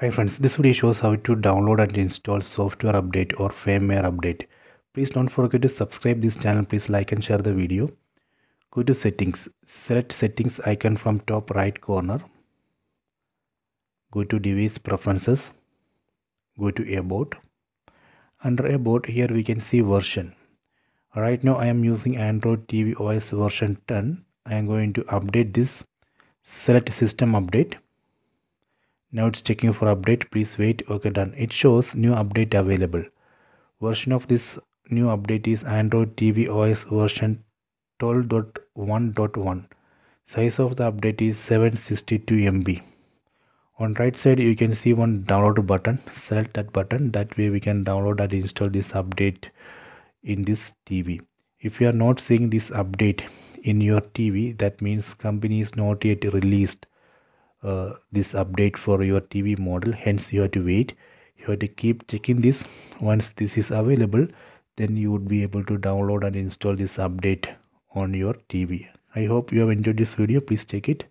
Hi friends, this video shows how to download and install software update or firmware update. Please don't forget to subscribe this channel. Please like and share the video. Go to settings. Select settings icon from top right corner. Go to device preferences. Go to about. Under about here we can see version. Right now I am using Android TV OS version 10. I am going to update this. Select system update now it's checking for update. Please wait. Okay done. It shows new update available. Version of this new update is android tv os version 12.1.1 size of the update is 762 mb on right side you can see one download button. Select that button. That way we can download and install this update in this tv if you are not seeing this update in your tv that means company is not yet released uh, this update for your TV model. Hence you have to wait. You have to keep checking this. Once this is available then you would be able to download and install this update on your TV I hope you have enjoyed this video. Please check it